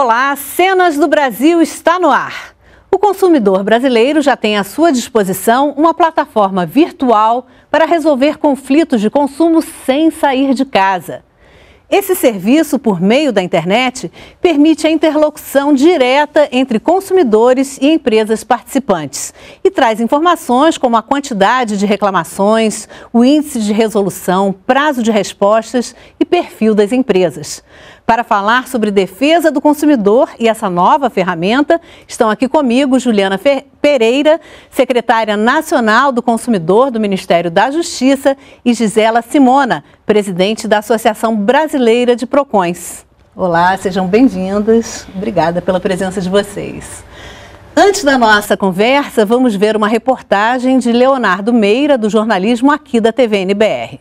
Olá, Cenas do Brasil está no ar. O consumidor brasileiro já tem à sua disposição uma plataforma virtual para resolver conflitos de consumo sem sair de casa. Esse serviço, por meio da internet, permite a interlocução direta entre consumidores e empresas participantes e traz informações como a quantidade de reclamações, o índice de resolução, prazo de respostas e perfil das empresas. Para falar sobre defesa do consumidor e essa nova ferramenta, estão aqui comigo Juliana Pereira, secretária nacional do consumidor do Ministério da Justiça, e Gisela Simona, presidente da Associação Brasileira de Procons. Olá, sejam bem-vindas. Obrigada pela presença de vocês. Antes da nossa conversa, vamos ver uma reportagem de Leonardo Meira, do jornalismo aqui da TVNBR.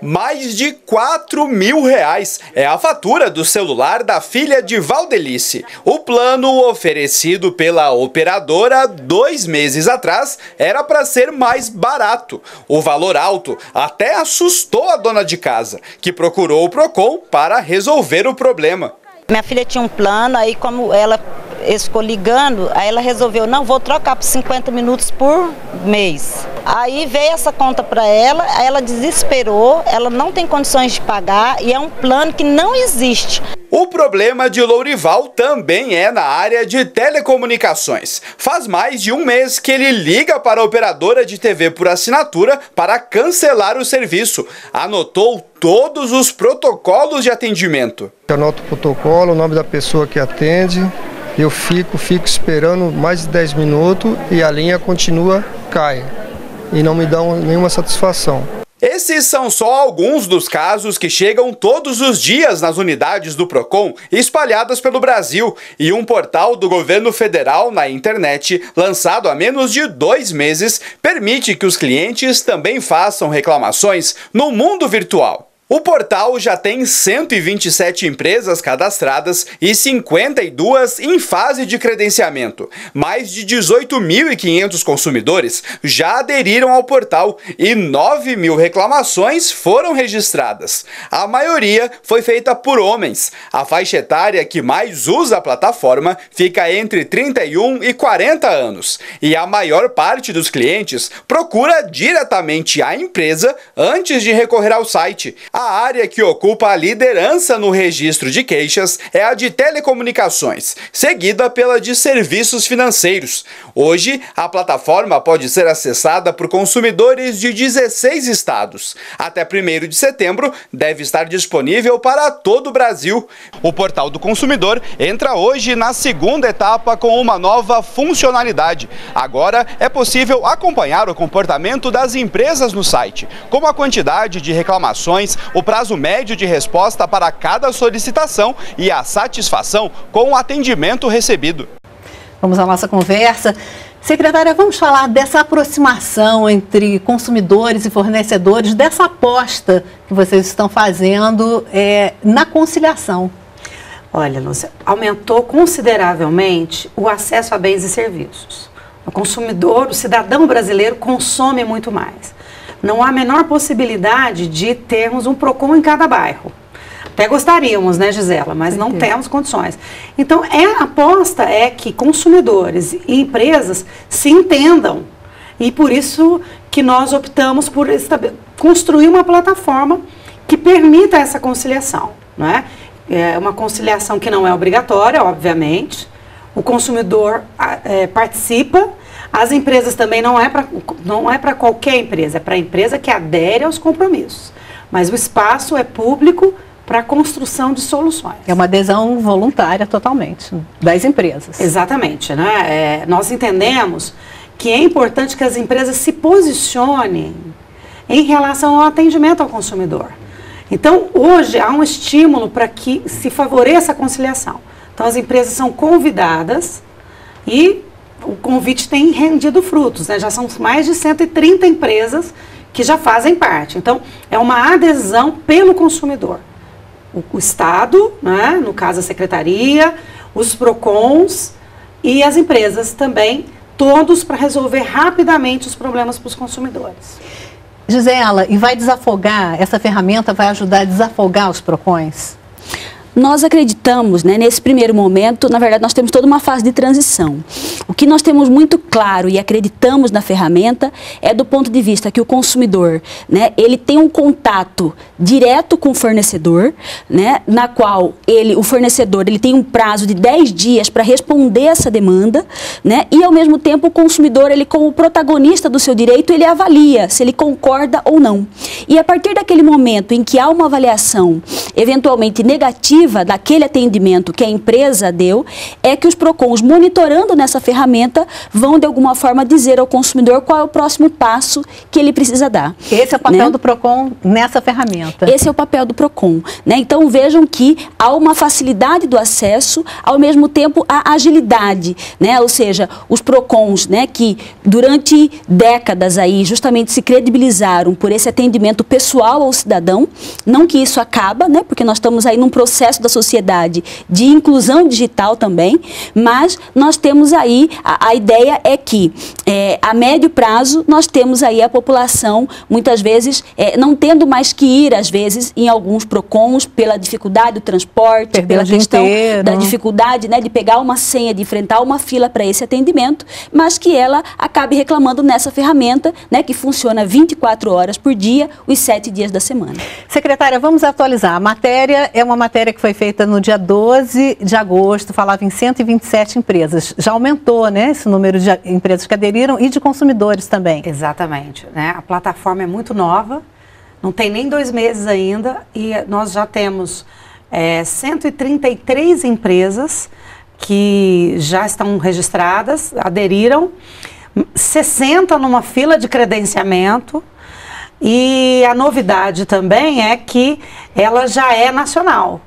Mais de 4 mil reais é a fatura do celular da filha de Valdelice. O plano oferecido pela operadora dois meses atrás era para ser mais barato. O valor alto até assustou a dona de casa, que procurou o Procon para resolver o problema. Minha filha tinha um plano, aí como ela ficou ligando, aí ela resolveu, não, vou trocar por 50 minutos por mês. Aí veio essa conta para ela, aí ela desesperou, ela não tem condições de pagar e é um plano que não existe. O problema de Lourival também é na área de telecomunicações. Faz mais de um mês que ele liga para a operadora de TV por assinatura para cancelar o serviço. Anotou todos os protocolos de atendimento. Anoto o protocolo, o nome da pessoa que atende, eu fico, fico esperando mais de 10 minutos e a linha continua, cai. E não me dão nenhuma satisfação. Esses são só alguns dos casos que chegam todos os dias nas unidades do Procon espalhadas pelo Brasil e um portal do governo federal na internet, lançado há menos de dois meses, permite que os clientes também façam reclamações no mundo virtual. O portal já tem 127 empresas cadastradas e 52 em fase de credenciamento. Mais de 18.500 consumidores já aderiram ao portal e 9 mil reclamações foram registradas. A maioria foi feita por homens. A faixa etária que mais usa a plataforma fica entre 31 e 40 anos. E a maior parte dos clientes procura diretamente a empresa antes de recorrer ao site. A área que ocupa a liderança no registro de queixas é a de telecomunicações, seguida pela de serviços financeiros. Hoje, a plataforma pode ser acessada por consumidores de 16 estados. Até 1 de setembro, deve estar disponível para todo o Brasil. O portal do consumidor entra hoje na segunda etapa com uma nova funcionalidade. Agora é possível acompanhar o comportamento das empresas no site, como a quantidade de reclamações, o prazo médio de resposta para cada solicitação e a satisfação com o atendimento recebido. Vamos à nossa conversa. Secretária, vamos falar dessa aproximação entre consumidores e fornecedores, dessa aposta que vocês estão fazendo é, na conciliação. Olha, Lúcia, aumentou consideravelmente o acesso a bens e serviços. O consumidor, o cidadão brasileiro consome muito mais. Não há a menor possibilidade de termos um PROCON em cada bairro. Até gostaríamos, né, Gisela, mas não temos condições. Então, é, a aposta é que consumidores e empresas se entendam. E por isso que nós optamos por construir uma plataforma que permita essa conciliação. Né? É uma conciliação que não é obrigatória, obviamente. O consumidor é, participa, as empresas também não é para não é para qualquer empresa, é para a empresa que adere aos compromissos. Mas o espaço é público para a construção de soluções. É uma adesão voluntária totalmente das empresas. Exatamente. Né? É, nós entendemos que é importante que as empresas se posicionem em relação ao atendimento ao consumidor. Então, hoje há um estímulo para que se favoreça a conciliação. Então, as empresas são convidadas e o convite tem rendido frutos. Né? Já são mais de 130 empresas que já fazem parte. Então, é uma adesão pelo consumidor o, o Estado, né, no caso a Secretaria, os PROCONs e as empresas também, todos para resolver rapidamente os problemas para os consumidores. Gisela, e vai desafogar, essa ferramenta vai ajudar a desafogar os PROCONs? Nós acreditamos, né, nesse primeiro momento, na verdade, nós temos toda uma fase de transição. O que nós temos muito claro e acreditamos na ferramenta é do ponto de vista que o consumidor, né, ele tem um contato direto com o fornecedor, né, na qual ele, o fornecedor, ele tem um prazo de 10 dias para responder essa demanda, né, e ao mesmo tempo o consumidor, ele como protagonista do seu direito, ele avalia se ele concorda ou não. E a partir daquele momento em que há uma avaliação eventualmente negativa daquele atendimento que a empresa deu, é que os PROCONs, monitorando nessa ferramenta, vão de alguma forma dizer ao consumidor qual é o próximo passo que ele precisa dar. Esse é o papel né? do PROCON nessa ferramenta. Esse é o papel do PROCON. Né? Então vejam que há uma facilidade do acesso, ao mesmo tempo a agilidade, né? ou seja, os PROCONs né, que durante décadas aí justamente se credibilizaram por esse atendimento pessoal ao cidadão, não que isso acaba, né? porque nós estamos aí num processo da sociedade de inclusão digital também, mas nós temos aí, a, a ideia é que é, a médio prazo nós temos aí a população muitas vezes é, não tendo mais que ir, às vezes, em alguns PROCONs pela dificuldade do transporte, Perder pela questão inteiro. da dificuldade né, de pegar uma senha, de enfrentar uma fila para esse atendimento, mas que ela acabe reclamando nessa ferramenta né, que funciona 24 horas por dia, os sete dias da semana. Secretária, vamos atualizar. A matéria é uma matéria que foi feita no dia 12 de agosto, falava em 127 empresas. Já aumentou, né, esse número de empresas que aderiram e de consumidores também. Exatamente. Né? A plataforma é muito nova, não tem nem dois meses ainda e nós já temos é, 133 empresas que já estão registradas, aderiram, 60 numa fila de credenciamento. E a novidade também é que ela já é nacional.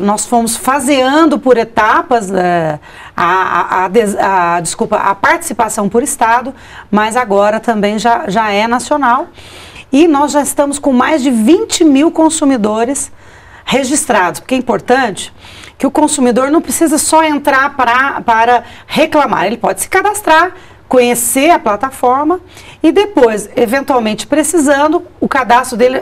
Nós fomos faseando por etapas uh, a, a, a, a, desculpa, a participação por estado, mas agora também já, já é nacional. E nós já estamos com mais de 20 mil consumidores registrados, porque é importante que o consumidor não precisa só entrar pra, para reclamar, ele pode se cadastrar, conhecer a plataforma e depois, eventualmente precisando, o cadastro dele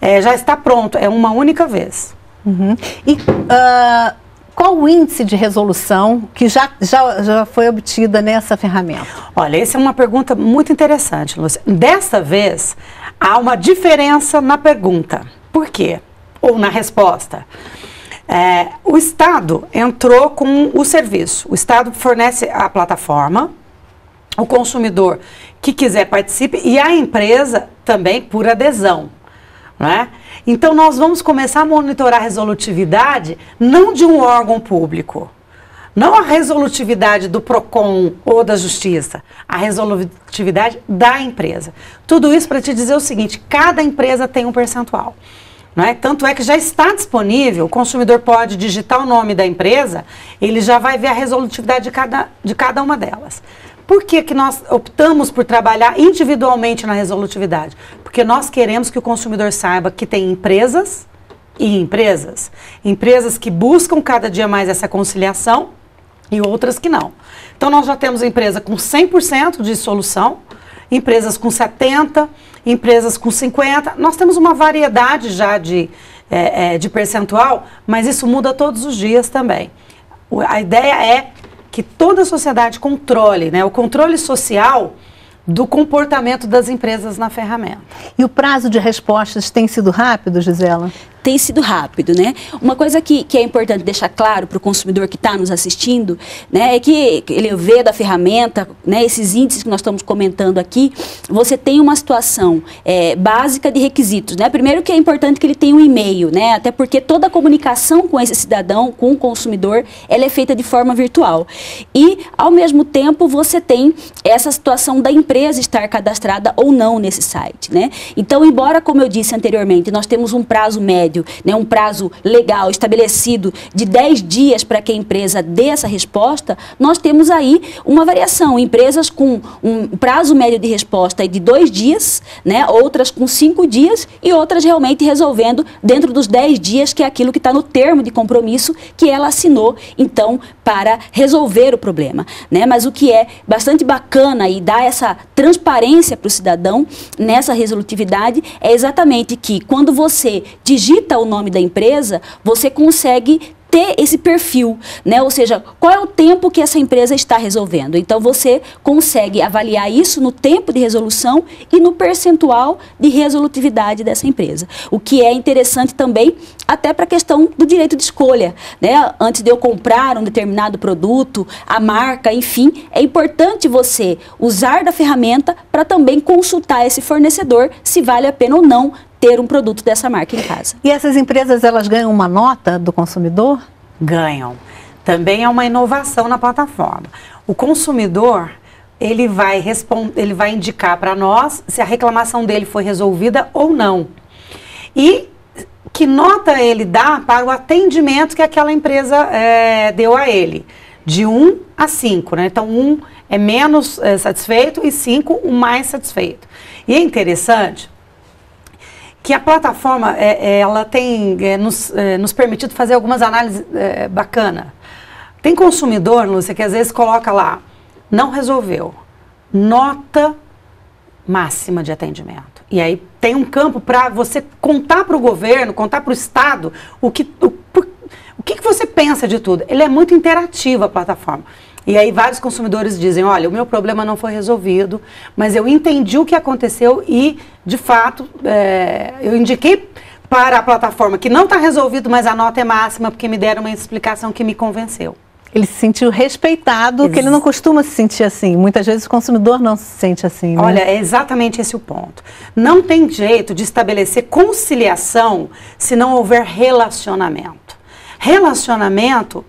é, já está pronto, é uma única vez. Uhum. E uh, qual o índice de resolução que já, já, já foi obtida nessa ferramenta? Olha, essa é uma pergunta muito interessante, Lúcia. Desta vez, há uma diferença na pergunta. Por quê? Ou na resposta. É, o Estado entrou com o serviço. O Estado fornece a plataforma, o consumidor que quiser participe e a empresa também por adesão. Né? Então, nós vamos começar a monitorar a resolutividade não de um órgão público, não a resolutividade do PROCON ou da Justiça, a resolutividade da empresa. Tudo isso para te dizer o seguinte: cada empresa tem um percentual. Não é? Tanto é que já está disponível, o consumidor pode digitar o nome da empresa, ele já vai ver a resolutividade de cada, de cada uma delas. Por que, que nós optamos por trabalhar individualmente na resolutividade? Porque nós queremos que o consumidor saiba que tem empresas e empresas. Empresas que buscam cada dia mais essa conciliação e outras que não. Então, nós já temos empresa com 100% de solução, empresas com 70%, empresas com 50%. Nós temos uma variedade já de, é, é, de percentual, mas isso muda todos os dias também. A ideia é que toda a sociedade controle, né? O controle social do comportamento das empresas na ferramenta. E o prazo de respostas tem sido rápido, Gisela? Tem sido rápido, né? Uma coisa que, que é importante deixar claro para o consumidor que está nos assistindo, né, é que ele vê da ferramenta, né, esses índices que nós estamos comentando aqui, você tem uma situação é, básica de requisitos, né? Primeiro que é importante que ele tenha um e-mail, né? Até porque toda a comunicação com esse cidadão, com o consumidor, ela é feita de forma virtual. E, ao mesmo tempo, você tem essa situação da empresa estar cadastrada ou não nesse site, né? Então, embora, como eu disse anteriormente, nós temos um prazo médio médio, né, um prazo legal estabelecido de 10 dias para que a empresa dê essa resposta, nós temos aí uma variação. Empresas com um prazo médio de resposta de dois dias, né, outras com cinco dias e outras realmente resolvendo dentro dos 10 dias, que é aquilo que está no termo de compromisso que ela assinou, então, para resolver o problema. Né? Mas o que é bastante bacana e dá essa transparência para o cidadão nessa resolutividade é exatamente que quando você digita o nome da empresa, você consegue ter esse perfil, né? Ou seja, qual é o tempo que essa empresa está resolvendo? Então você consegue avaliar isso no tempo de resolução e no percentual de resolutividade dessa empresa. O que é interessante também até para a questão do direito de escolha, né? Antes de eu comprar um determinado produto, a marca, enfim, é importante você usar da ferramenta para também consultar esse fornecedor se vale a pena ou não ter um produto dessa marca em casa. E essas empresas, elas ganham uma nota do consumidor? Ganham. Também é uma inovação na plataforma. O consumidor, ele vai, responder, ele vai indicar para nós se a reclamação dele foi resolvida ou não. E que nota ele dá para o atendimento que aquela empresa é, deu a ele. De 1 a 5, né? Então, 1 é menos é, satisfeito e 5 o mais satisfeito. E é interessante que a plataforma é, é, ela tem é, nos, é, nos permitido fazer algumas análises é, bacanas. Tem consumidor, Lúcia, que às vezes coloca lá, não resolveu, nota máxima de atendimento. E aí tem um campo para você contar para o governo, contar para o Estado o que, o, o que, que você pensa de tudo. Ele é muito interativo a plataforma. E aí vários consumidores dizem, olha, o meu problema não foi resolvido, mas eu entendi o que aconteceu e, de fato, é, eu indiquei para a plataforma que não está resolvido, mas a nota é máxima, porque me deram uma explicação que me convenceu. Ele se sentiu respeitado, Ex que ele não costuma se sentir assim. Muitas vezes o consumidor não se sente assim. Né? Olha, é exatamente esse o ponto. Não tem jeito de estabelecer conciliação se não houver relacionamento. Relacionamento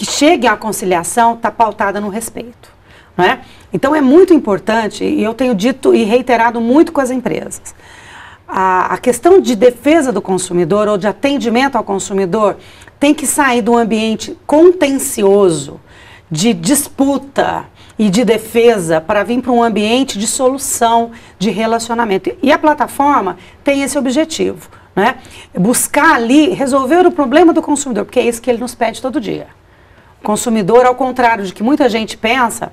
que chegue à conciliação está pautada no respeito. Não é? Então é muito importante, e eu tenho dito e reiterado muito com as empresas, a, a questão de defesa do consumidor ou de atendimento ao consumidor tem que sair do ambiente contencioso, de disputa e de defesa para vir para um ambiente de solução, de relacionamento. E a plataforma tem esse objetivo, né? Buscar ali resolver o problema do consumidor, porque é isso que ele nos pede todo dia consumidor, ao contrário de que muita gente pensa,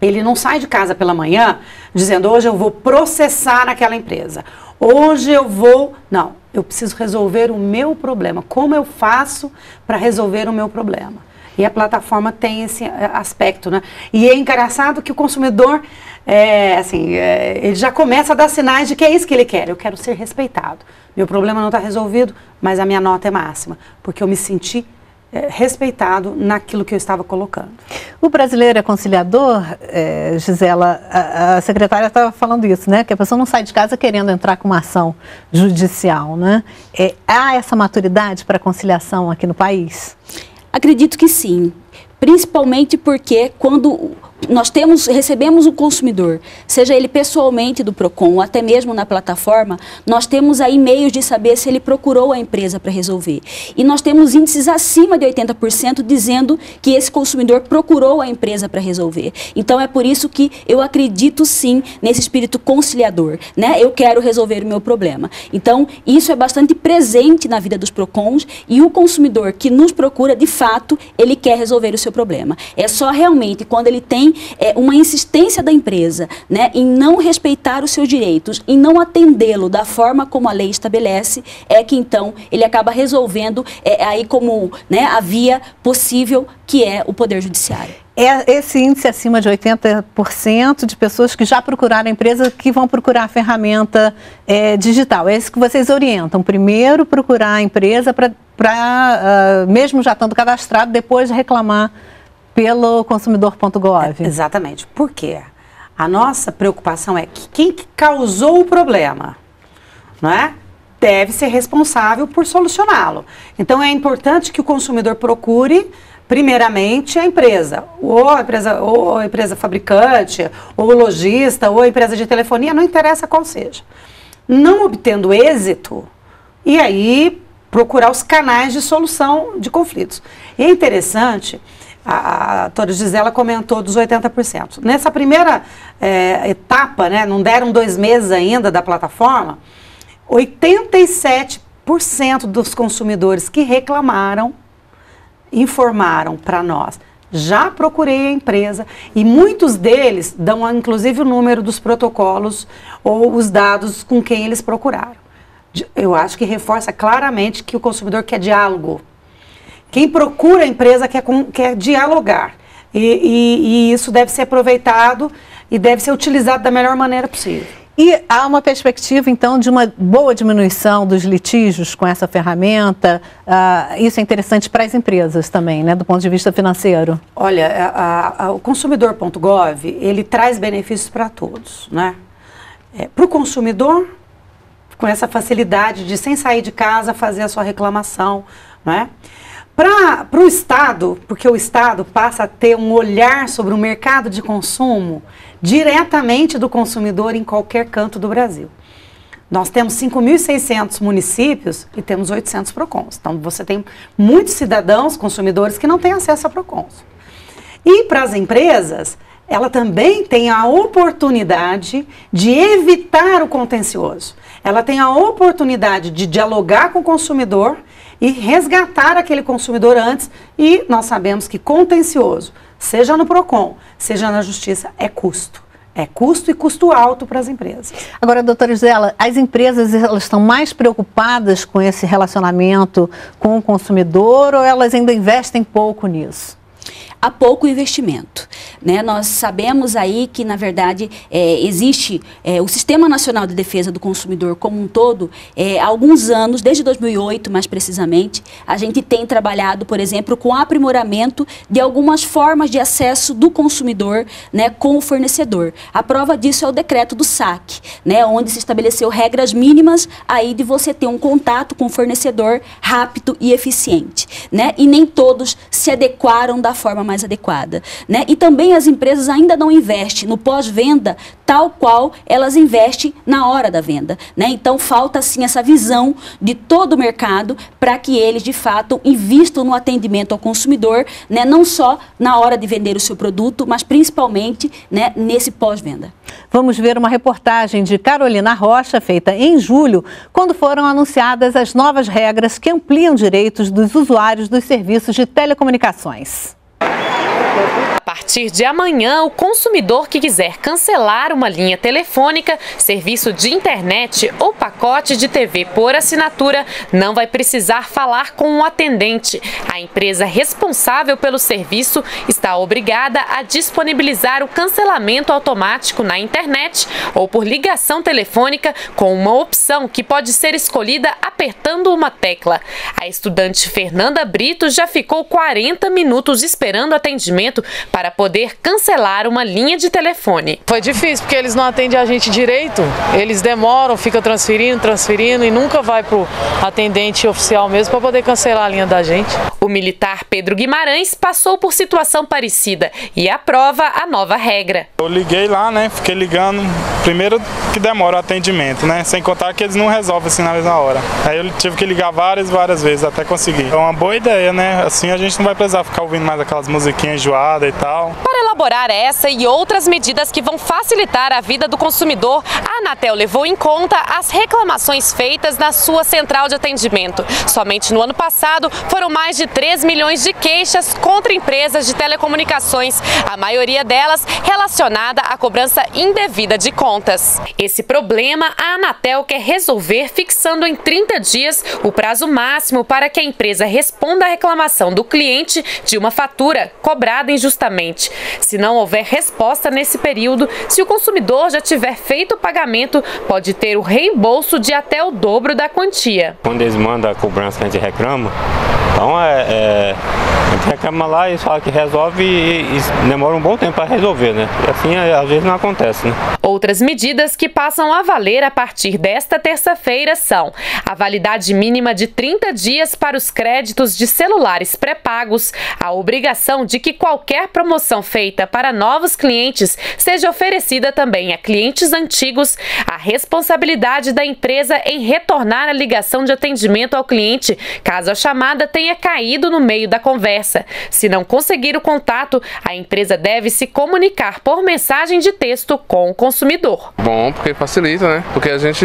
ele não sai de casa pela manhã dizendo hoje eu vou processar aquela empresa. Hoje eu vou. Não, eu preciso resolver o meu problema. Como eu faço para resolver o meu problema? E a plataforma tem esse eh, aspecto, né? E é engraçado que o consumidor, é, assim, é, ele já começa a dar sinais de que é isso que ele quer. Eu quero ser respeitado. Meu problema não está resolvido, mas a minha nota é máxima, porque eu me senti é, respeitado naquilo que eu estava colocando. O brasileiro é conciliador, é, Gisela, a, a secretária estava falando isso, né? Que a pessoa não sai de casa querendo entrar com uma ação judicial, né? É, há essa maturidade para conciliação aqui no país? Acredito que sim. Principalmente porque quando nós temos, recebemos o consumidor, seja ele pessoalmente do PROCON ou até mesmo na plataforma, nós temos aí meios de saber se ele procurou a empresa para resolver. E nós temos índices acima de 80% dizendo que esse consumidor procurou a empresa para resolver. Então é por isso que eu acredito sim nesse espírito conciliador, né? Eu quero resolver o meu problema. Então, isso é bastante presente na vida dos PROCONs e o consumidor que nos procura, de fato, ele quer resolver o seu problema. É só realmente quando ele tem é, uma insistência da empresa né, em não respeitar os seus direitos, em não atendê-lo da forma como a lei estabelece, é que então ele acaba resolvendo é, aí como né, a via possível que é o Poder Judiciário. É esse índice acima de 80% de pessoas que já procuraram a empresa que vão procurar a ferramenta é, digital. É isso que vocês orientam. Primeiro procurar a empresa para, uh, mesmo já estando cadastrado, depois reclamar pelo consumidor.gov. É, exatamente. Por quê? A nossa preocupação é que quem causou o problema, não é? Deve ser responsável por solucioná-lo. Então é importante que o consumidor procure primeiramente a empresa, ou a empresa, ou a empresa fabricante, ou o lojista, ou a empresa de telefonia, não interessa qual seja. Não obtendo êxito, e aí procurar os canais de solução de conflitos. E é interessante a, a Tora Gisela comentou dos 80%. Nessa primeira é, etapa, né, não deram dois meses ainda da plataforma, 87% dos consumidores que reclamaram informaram para nós. Já procurei a empresa e muitos deles dão inclusive o número dos protocolos ou os dados com quem eles procuraram. Eu acho que reforça claramente que o consumidor quer diálogo. Quem procura a empresa quer, quer dialogar. E, e, e isso deve ser aproveitado e deve ser utilizado da melhor maneira possível. E há uma perspectiva, então, de uma boa diminuição dos litígios com essa ferramenta. Uh, isso é interessante para as empresas também, né, do ponto de vista financeiro. Olha, a, a, o consumidor.gov, ele traz benefícios para todos, né? É, para o consumidor, com essa facilidade de, sem sair de casa, fazer a sua reclamação, né? Para o Estado, porque o Estado passa a ter um olhar sobre o mercado de consumo diretamente do consumidor em qualquer canto do Brasil. Nós temos 5.600 municípios e temos 800 PROCONs. Então, você tem muitos cidadãos, consumidores, que não têm acesso a PROCONs. E para as empresas, ela também tem a oportunidade de evitar o contencioso. Ela tem a oportunidade de dialogar com o consumidor e resgatar aquele consumidor antes. E nós sabemos que contencioso, seja no PROCON, seja na Justiça, é custo. É custo e custo alto para as empresas. Agora, doutora Gisela, as empresas elas estão mais preocupadas com esse relacionamento com o consumidor ou elas ainda investem pouco nisso? Há pouco investimento. Né? Nós sabemos aí que, na verdade, é, existe é, o Sistema Nacional de Defesa do Consumidor como um todo, é, há alguns anos, desde 2008 mais precisamente, a gente tem trabalhado, por exemplo, com aprimoramento de algumas formas de acesso do consumidor né, com o fornecedor. A prova disso é o decreto do SAC, né, onde se estabeleceu regras mínimas aí de você ter um contato com o fornecedor rápido e eficiente. Né? E nem todos se adequaram da forma mais mais adequada. Né? E também as empresas ainda não investem no pós-venda tal qual elas investem na hora da venda. Né? Então falta sim essa visão de todo o mercado para que eles de fato invistam no atendimento ao consumidor, né? não só na hora de vender o seu produto, mas principalmente né, nesse pós-venda. Vamos ver uma reportagem de Carolina Rocha, feita em julho, quando foram anunciadas as novas regras que ampliam direitos dos usuários dos serviços de telecomunicações. A partir de amanhã, o consumidor que quiser cancelar uma linha telefônica, serviço de internet ou pacote de TV por assinatura não vai precisar falar com um atendente. A empresa responsável pelo serviço está obrigada a disponibilizar o cancelamento automático na internet ou por ligação telefônica com uma opção que pode ser escolhida apertando uma tecla. A estudante Fernanda Brito já ficou 40 minutos esperando atendimento para poder cancelar uma linha de telefone. Foi difícil porque eles não atendem a gente direito, eles demoram, ficam transferindo, transferindo e nunca vai para o atendente oficial mesmo para poder cancelar a linha da gente. O militar Pedro Guimarães passou por situação parecida e aprova a nova regra. Eu liguei lá, né? Fiquei ligando. Primeiro que demora o atendimento, né? Sem contar que eles não resolvem assim na mesma hora. Aí eu tive que ligar várias, várias vezes até conseguir. É uma boa ideia, né? Assim a gente não vai precisar ficar ouvindo mais aquelas musiquinhas enjoadas e tal. Elaborar essa e outras medidas que vão facilitar a vida do consumidor, a Anatel levou em conta as reclamações feitas na sua central de atendimento. Somente no ano passado foram mais de 3 milhões de queixas contra empresas de telecomunicações, a maioria delas relacionada à cobrança indevida de contas. Esse problema a Anatel quer resolver fixando em 30 dias o prazo máximo para que a empresa responda à reclamação do cliente de uma fatura cobrada injustamente. Se não houver resposta nesse período, se o consumidor já tiver feito o pagamento, pode ter o reembolso de até o dobro da quantia. Quando eles mandam a cobrança que a gente reclama, então é, é a gente reclama lá e fala que resolve e, e demora um bom tempo para resolver, né? E assim às vezes não acontece, né? Outras medidas que passam a valer a partir desta terça-feira são a validade mínima de 30 dias para os créditos de celulares pré-pagos, a obrigação de que qualquer promoção feita para novos clientes seja oferecida também a clientes antigos, a responsabilidade da empresa em retornar a ligação de atendimento ao cliente caso a chamada tenha caído no meio da conversa. Se não conseguir o contato, a empresa deve se comunicar por mensagem de texto com o consumidor consumidor. Bom, porque facilita, né? Porque a gente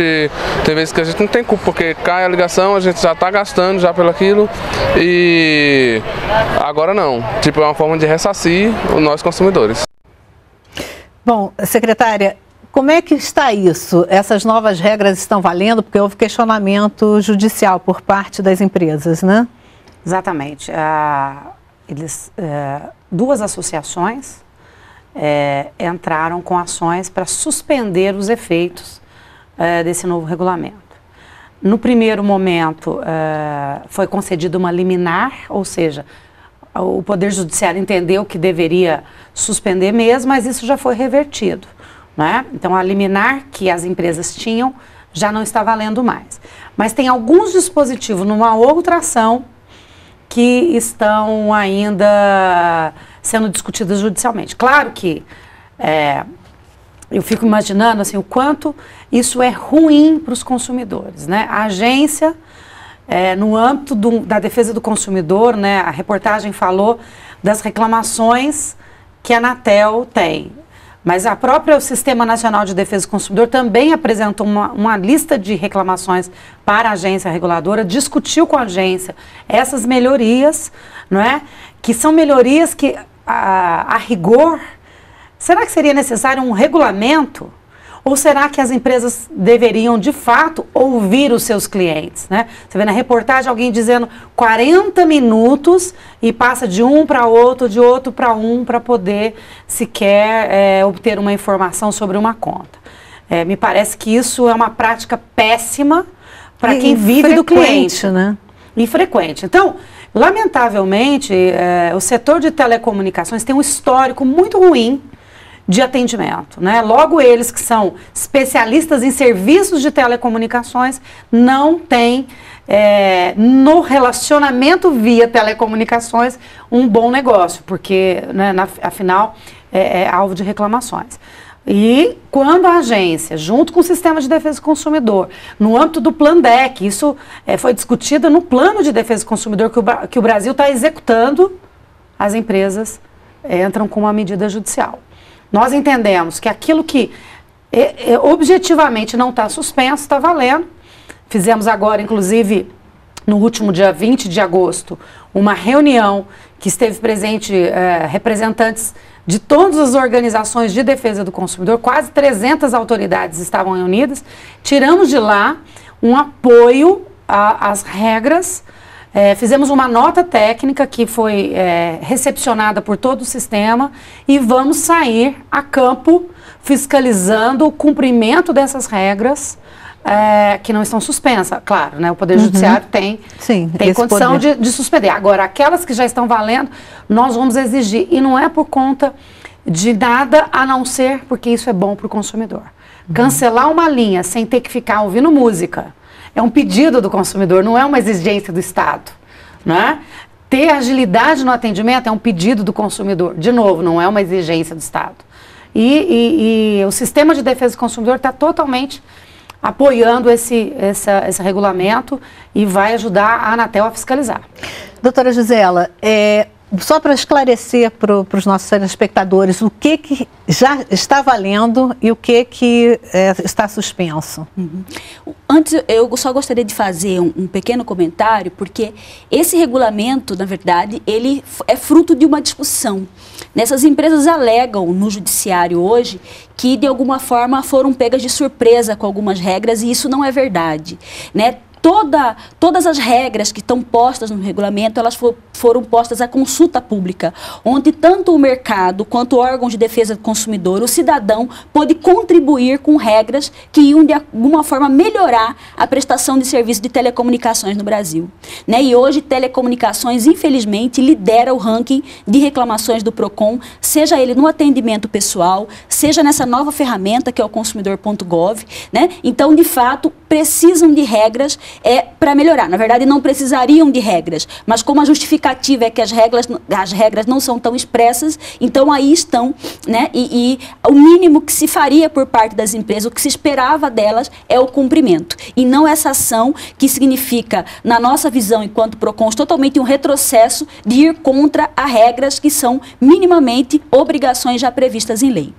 tem vezes que a gente não tem culpa, porque cai a ligação, a gente já está gastando já pelo aquilo e agora não. Tipo, é uma forma de ressarcir os nós consumidores. Bom, secretária, como é que está isso? Essas novas regras estão valendo? Porque houve questionamento judicial por parte das empresas, né? Exatamente. Ah, eles, eh, duas associações eh, entraram com ações para suspender os efeitos eh, desse novo regulamento. No primeiro momento, foi concedida uma liminar, ou seja, o Poder Judiciário entendeu que deveria suspender mesmo, mas isso já foi revertido. Né? Então, a liminar que as empresas tinham já não está valendo mais. Mas tem alguns dispositivos numa outra ação que estão ainda sendo discutidas judicialmente. Claro que é, eu fico imaginando assim, o quanto isso é ruim para os consumidores. Né? A agência, é, no âmbito do, da defesa do consumidor, né, a reportagem falou das reclamações que a Anatel tem. Mas a própria Sistema Nacional de Defesa do Consumidor também apresentou uma, uma, lista de reclamações para a agência reguladora, discutiu com a agência essas melhorias, não é? Que são melhorias que, a, a rigor, será que seria necessário um regulamento ou será que as empresas deveriam, de fato, ouvir os seus clientes? Né? Você vê na reportagem alguém dizendo 40 minutos e passa de um para outro, de outro para um, para poder sequer é, obter uma informação sobre uma conta. É, me parece que isso é uma prática péssima para quem vive do cliente. Né? Infrequente. Então, lamentavelmente, é, o setor de telecomunicações tem um histórico muito ruim de atendimento. Né? Logo, eles que são especialistas em serviços de telecomunicações não têm é, no relacionamento via telecomunicações um bom negócio, porque, né, na, afinal, é, é alvo de reclamações. E quando a agência, junto com o sistema de defesa do consumidor, no âmbito do Plandec, isso é, foi discutido no plano de defesa do consumidor que o, que o Brasil está executando, as empresas é, entram com uma medida judicial. Nós entendemos que aquilo que é, objetivamente não está suspenso está valendo. Fizemos agora, inclusive, no último dia 20 de agosto, uma reunião que esteve presente representantes de todas as organizações de defesa do consumidor, quase 300 autoridades estavam reunidas. Tiramos de lá um apoio às regras é, fizemos uma nota técnica que foi é, recepcionada por todo o sistema e vamos sair a campo fiscalizando o cumprimento dessas regras é, que não estão suspensas. Claro, né, o Poder uhum. Judiciário tem, Sim, tem condição de, de, suspender. Agora, aquelas que já estão valendo, nós vamos exigir. E não é por conta de nada a não ser porque isso é bom para o consumidor. Uhum. Cancelar uma linha sem ter que ficar ouvindo música é um pedido do consumidor, não é uma exigência do Estado. Né? Ter agilidade no atendimento é um pedido do consumidor. De novo, não é uma exigência do Estado. E, e, e o sistema de defesa do consumidor está totalmente apoiando esse, essa, esse regulamento e vai ajudar a Anatel a fiscalizar. Doutora Gisela, é, só para esclarecer para os nossos telespectadores o que, que já está valendo e o que, que é, está suspenso. Uhum. Antes, eu só gostaria de fazer um, um, pequeno comentário, porque esse regulamento, na verdade, ele é fruto de uma discussão. Nessas empresas alegam no judiciário hoje que, de alguma forma, foram pegas de surpresa com algumas regras, e isso não é verdade. Né? Toda, todas as regras que estão postas no regulamento, elas for, foram postas à consulta pública, onde tanto o mercado quanto órgãos de defesa do consumidor, o cidadão pode contribuir com regras que iam de alguma forma melhorar a prestação de serviço de telecomunicações no Brasil. Né? E hoje telecomunicações, infelizmente, lidera o ranking de reclamações do Procon, seja ele no atendimento pessoal, seja nessa nova ferramenta que é o consumidor.gov, né? Então, de fato, precisam de regras é, para melhorar. Na verdade, não precisariam de regras, mas como a justificativa é que as regras, as regras não são tão expressas, então aí estão, né? E, e o mínimo que se faria por parte das empresas, o que se esperava delas é o cumprimento. E não essa ação que significa, na nossa visão enquanto PROCONs, totalmente um retrocesso de ir contra as regras que são minimamente obrigações já previstas em lei.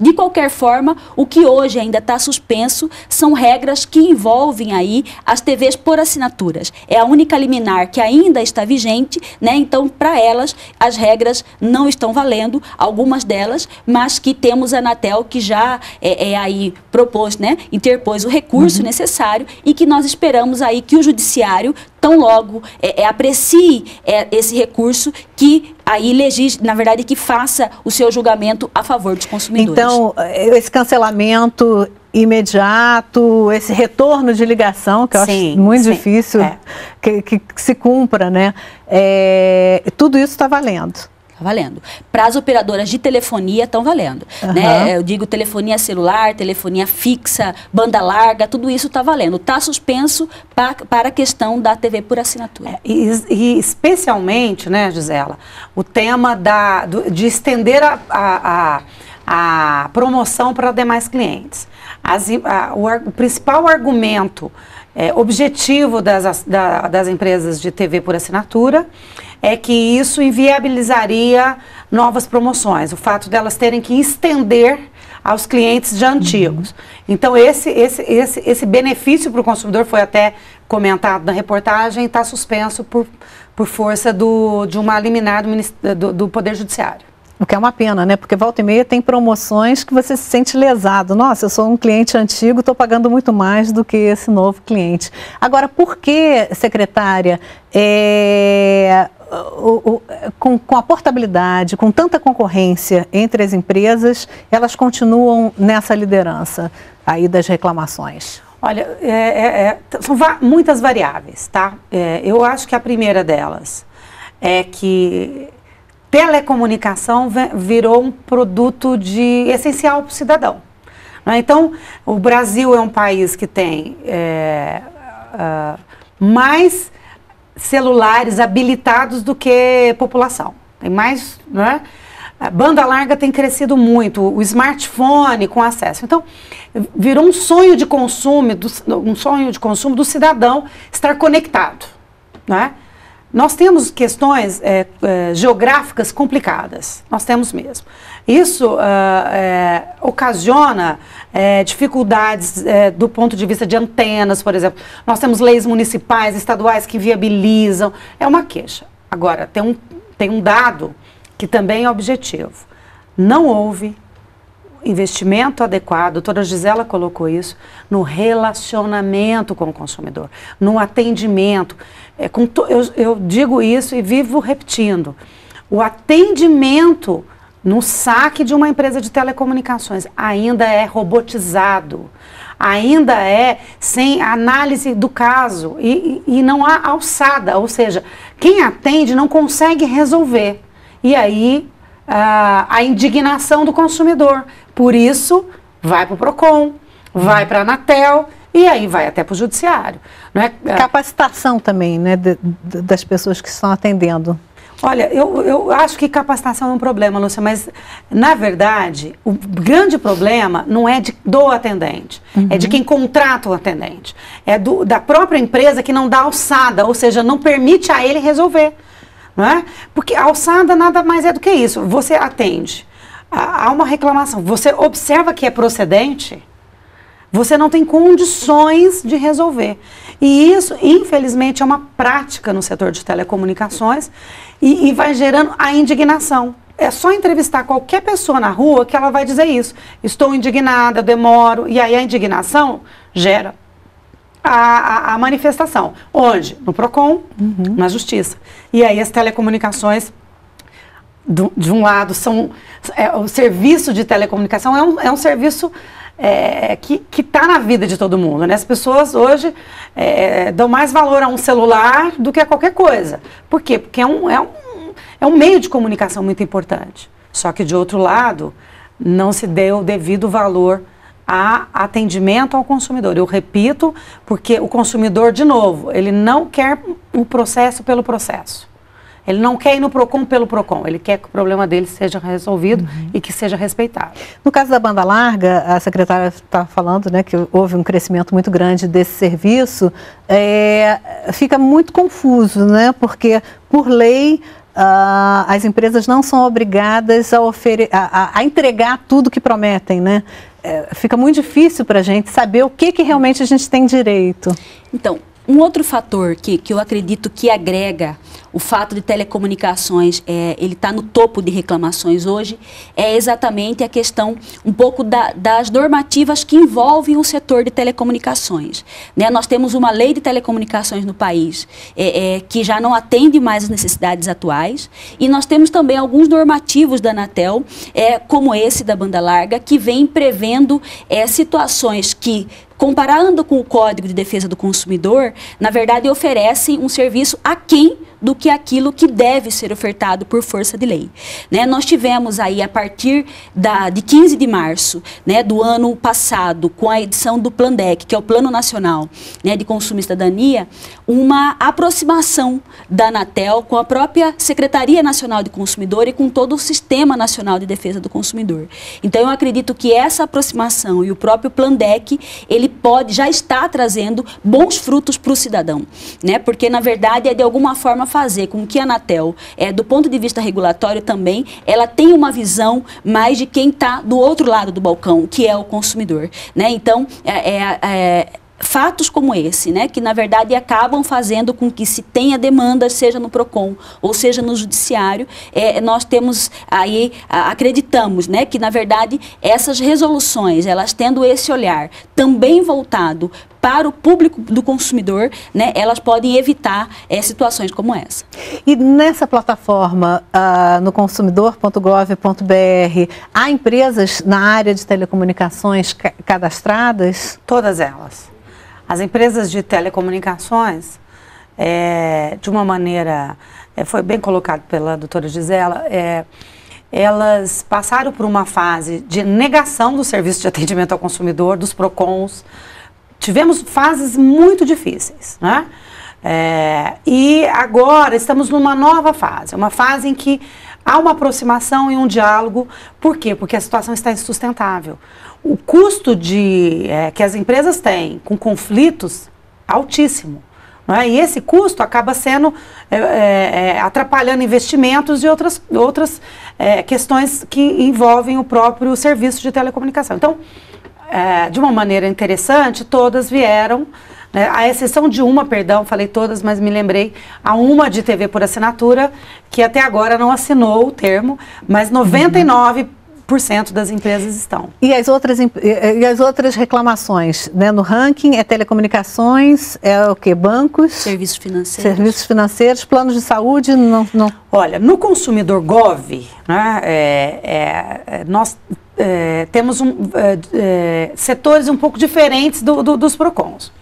De qualquer forma, o que hoje ainda está suspenso são regras que envolvem aí as TVs por assinaturas. É a única liminar que ainda está vigente, né? Então, para elas, as regras não estão valendo, algumas delas, mas que temos a Anatel que já é, é aí propôs, né? Interpôs o recurso uhum. necessário e que nós esperamos aí que o judiciário tão logo é, é, aprecie é, esse recurso que aí legis, na verdade que faça o seu julgamento a favor dos consumidores. Então esse cancelamento imediato, esse retorno de ligação, que eu sim, acho muito sim, difícil é. que, que, que, se cumpra, né? É, tudo isso está valendo. Está valendo. Para as operadoras de telefonia estão valendo. Uhum. Né? Eu digo telefonia celular, telefonia fixa, banda larga, tudo isso está valendo. Está suspenso pra, para a questão da TV por assinatura. É, e, e, especialmente, né, Gisela, o tema da, do, de estender a, a, a, a promoção para demais clientes. As, a, o, o, principal argumento é, objetivo das, da, das empresas de TV por assinatura é que isso inviabilizaria novas promoções, o fato delas terem que estender aos clientes já antigos. Uhum. Então, esse, esse, esse, esse benefício para o consumidor foi até comentado na reportagem está suspenso por, por força do, de uma liminar do, do, do Poder Judiciário. O que é uma pena, né? Porque volta e meia tem promoções que você se sente lesado. Nossa, eu sou um cliente antigo, estou pagando muito mais do que esse novo cliente. Agora, por que, secretária, é, o, o, com, com, a portabilidade, com tanta concorrência entre as empresas, elas continuam nessa liderança aí das reclamações? Olha, é, é, é são muitas variáveis, tá? É, eu acho que a primeira delas é que telecomunicação virou um produto de essencial para o cidadão. Né? Então, o Brasil é um país que tem uh, mais celulares habilitados do que população. Tem mais, né? A banda larga tem crescido muito, o smartphone com acesso. Então, virou um sonho de consumo, do, um sonho de consumo do cidadão estar conectado, né? Nós temos questões é, é, geográficas complicadas, nós temos mesmo. Isso é, ocasiona é, dificuldades é, do ponto de vista de antenas, por exemplo. Nós temos leis municipais, estaduais que viabilizam, é uma queixa. Agora, tem um, tem um dado que também é objetivo. Não houve investimento adequado, a doutora Gisela colocou isso, no relacionamento com o consumidor, no atendimento. É, com eu, eu digo isso e vivo repetindo. O atendimento no saque de uma empresa de telecomunicações ainda é robotizado, ainda é sem análise do caso e, e não há alçada, ou seja, quem atende não consegue resolver. E aí a, a indignação do consumidor. Por isso, vai para o PROCON, vai para a Anatel e aí vai até para o Judiciário. Não é? Capacitação também né, de, de, das pessoas que estão atendendo. Olha, eu, eu acho que capacitação é um problema, Lúcia, mas na verdade o grande problema não é de, do atendente, uhum. é de quem contrata o atendente. É do, da própria empresa que não dá alçada, ou seja, não permite a ele resolver. Porque alçada nada mais é do que isso. Você atende, há uma reclamação, você observa que é procedente, você não tem condições de resolver. E isso, infelizmente, é uma prática no setor de telecomunicações e, e vai gerando a indignação. É só entrevistar qualquer pessoa na rua que ela vai dizer isso. Estou indignada, demoro. E aí a indignação gera a, a, manifestação. Onde? No PROCON, uhum. na Justiça. E aí as telecomunicações do, de um lado, são, é, o serviço de telecomunicação é um, é um serviço é, que está na vida de todo mundo. Né? As pessoas hoje é, dão mais valor a um celular do que a qualquer coisa. Por quê? Porque é um, é, um, é um meio de comunicação muito importante. Só que, de outro lado, não se deu o devido valor a atendimento ao consumidor. Eu repito, porque o consumidor, de novo, ele não quer o processo pelo processo. Ele não quer ir no PROCON pelo PROCON, ele quer que o problema dele seja resolvido uhum. e que seja respeitado. No caso da banda larga, a secretária está falando né, que houve um crescimento muito grande desse serviço, é, fica muito confuso, né, porque por lei Uh, as empresas não são obrigadas a, a, a, entregar tudo que prometem, né? É, fica muito difícil para a gente saber o que, que realmente a gente tem direito. Então, um outro fator que, que eu acredito que agrega o fato de telecomunicações é, ele está no topo de reclamações hoje é exatamente a questão um pouco da, das normativas que envolvem o setor de telecomunicações. Né? Nós temos uma lei de telecomunicações no país é, é, que já não atende mais as necessidades atuais e nós temos também alguns normativos da Anatel, é, como esse da banda larga, que vem prevendo é, situações que comparando com o Código de Defesa do Consumidor, na verdade oferecem um serviço aquém do que aquilo que deve ser ofertado por força de lei. Né? Nós tivemos aí, a partir da, de 15 de março né, do ano passado, com a edição do Plandec, que é o Plano Nacional né, de Consumo e Cidadania, uma aproximação da Anatel com a própria Secretaria Nacional de Consumidor e com todo o Sistema Nacional de Defesa do Consumidor. Então, eu acredito que essa aproximação e o próprio Plandec, ele pode, já está trazendo bons frutos para o cidadão, né? porque, na verdade, é de alguma forma fazer com que a Anatel, é, do ponto de vista regulatório também, ela tenha uma visão mais de quem está do outro lado do balcão, que é o consumidor. Né? Então, é, é, é fatos como esse, né, que na verdade acabam fazendo com que se tenha demanda, seja no Procon ou seja no judiciário, é, nós temos aí acreditamos, né, que na verdade essas resoluções, elas tendo esse olhar também voltado para o público do consumidor, né, elas podem evitar é, situações como essa. E nessa plataforma, uh, no consumidor.gov.br, há empresas na área de telecomunicações ca cadastradas? Todas elas. As empresas de telecomunicações, é, de uma maneira, é, foi bem colocado pela doutora Gisela, é, elas passaram por uma fase de negação do serviço de atendimento ao consumidor, dos PROCONs, tivemos fases muito difíceis, né? É, e agora estamos numa nova fase, uma fase em que há uma aproximação e um diálogo. Por quê? Porque a situação está insustentável. O custo de, é, que as empresas têm com conflitos altíssimo. É? E esse custo acaba sendo é, é, é atrapalhando investimentos e outras, outras é, questões que envolvem o próprio serviço de telecomunicação. Então, é, de uma maneira interessante, todas vieram, né, a exceção de uma, perdão, falei todas, mas me lembrei, a uma de TV por assinatura, que até agora não assinou o termo, mas 99 uhum das empresas estão. E as outras, e as outras reclamações? Né? No ranking é telecomunicações, é o que? Bancos? Serviços financeiros. Serviços financeiros, planos de saúde? Não, não. Olha, no consumidor Gov, né, é, é, nós é, temos um, é, é, setores um pouco diferentes do, do, dos PROCONs.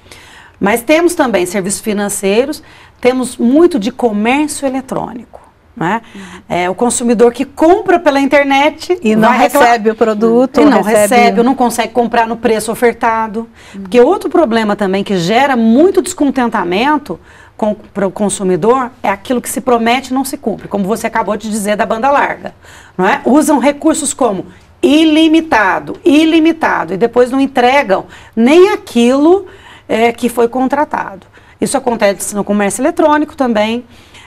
Mas temos também serviços financeiros, temos muito de comércio eletrônico. Né? É, o consumidor que compra pela internet e não recebe o produto, e não recebe, recebe não consegue comprar no preço ofertado. Porque outro problema também que gera muito descontentamento para o consumidor é aquilo que se promete e não se cumpre, como você acabou de dizer da banda larga. Não é? Usam recursos como ilimitado, ilimitado, e depois não entregam nem aquilo é, que foi contratado. Isso acontece no comércio eletrônico também.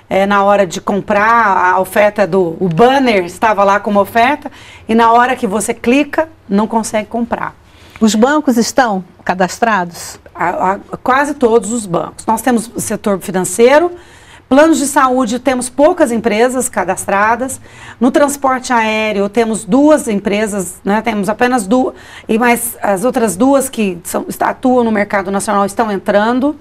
É, na hora de comprar, a oferta do o banner estava lá como oferta, e na hora que você clica, não consegue comprar. Os bancos estão cadastrados? A, a, quase todos os bancos. Nós temos o setor financeiro, Planos de saúde, temos poucas empresas cadastradas. No transporte aéreo, temos duas empresas, né? temos apenas duas, e mais as outras duas que são, atuam no mercado nacional estão entrando.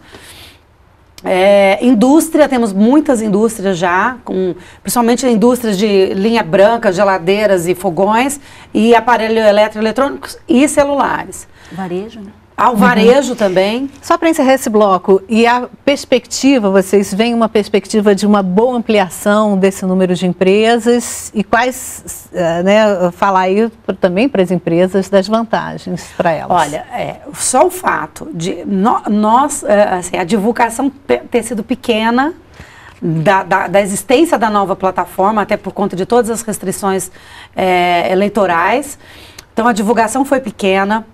É, indústria, temos muitas indústrias já, com, principalmente indústrias de linha branca, geladeiras e fogões, e aparelho elétrico eletrônicos e celulares. Varejo, né? Ao varejo uhum. também. Só para encerrar esse bloco, e a perspectiva, vocês veem uma perspectiva de uma boa ampliação desse número de empresas e quais, eh, né, falar aí também para as empresas das vantagens para elas. Olha, é, só o fato de no, nós, é, assim, a divulgação ter sido pequena, da, da, da, existência da nova plataforma, até por conta de todas as restrições é, eleitorais. Então a divulgação foi pequena.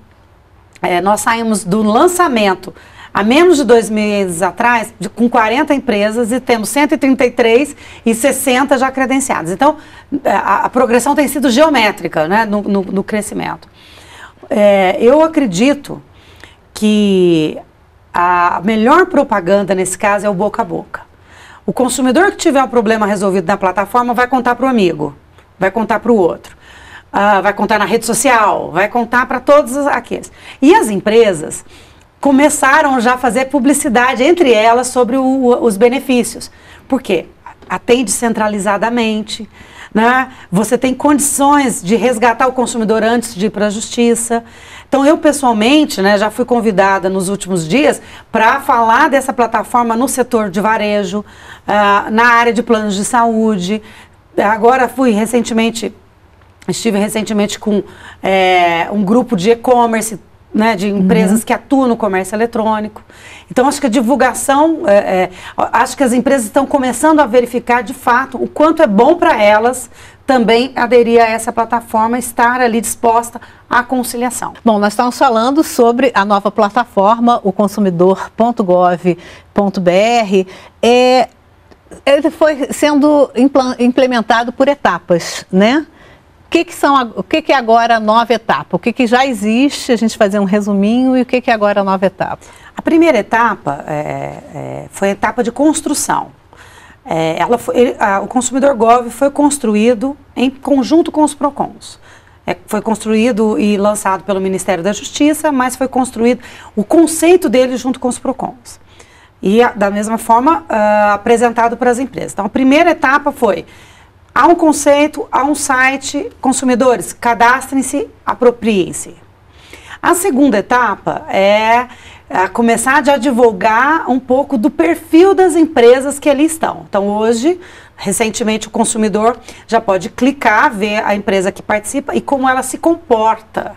É, nós saímos do lançamento há menos de dois meses atrás, de, com 40 empresas e temos 133 e 60 já credenciadas. Então, a, a progressão tem sido geométrica né, no, no, no crescimento. É, eu acredito que a melhor propaganda nesse caso é o boca a boca. O consumidor que tiver um problema resolvido na plataforma vai contar para o amigo, vai contar para o outro, uh, vai contar na rede social, vai contar para todos aqueles. E as empresas começaram já a fazer publicidade entre elas sobre o, os benefícios. Por quê? Atende centralizadamente, né? você tem condições de resgatar o consumidor antes de ir para a justiça. Então, eu pessoalmente né, já fui convidada nos últimos dias para falar dessa plataforma no setor de varejo, uh, na área de planos de saúde. Agora fui recentemente, estive recentemente com é, um grupo de e-commerce né, de empresas uhum. que atuam no comércio eletrônico. Então, acho que a divulgação, é, é, acho que as empresas estão começando a verificar de fato o quanto é bom para elas também aderir a essa plataforma, estar ali disposta à conciliação. Bom, nós estamos falando sobre a nova plataforma, o consumidor.gov.br. É, ele foi sendo implementado por etapas, né? Que, que são, o que, que é agora a nova etapa? O que, que já existe? A gente fazer um resuminho e o que, que é agora a nova etapa? A primeira etapa é, é, foi a etapa de construção. É, ela foi, ele, a, o consumidor Gov foi construído em conjunto com os PROCONs. É, foi construído e lançado pelo Ministério da Justiça, mas foi construído o conceito dele junto com os PROCONs. E, da mesma forma, uh, apresentado para as empresas. Então, a primeira etapa foi Há um conceito, há um site, consumidores, cadastrem-se, apropriem-se. A segunda etapa é, é começar a divulgar um pouco do perfil das empresas que ali estão. Então, hoje, recentemente, o consumidor já pode clicar, ver a empresa que participa e como ela se comporta